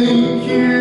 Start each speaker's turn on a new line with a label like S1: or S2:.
S1: Make you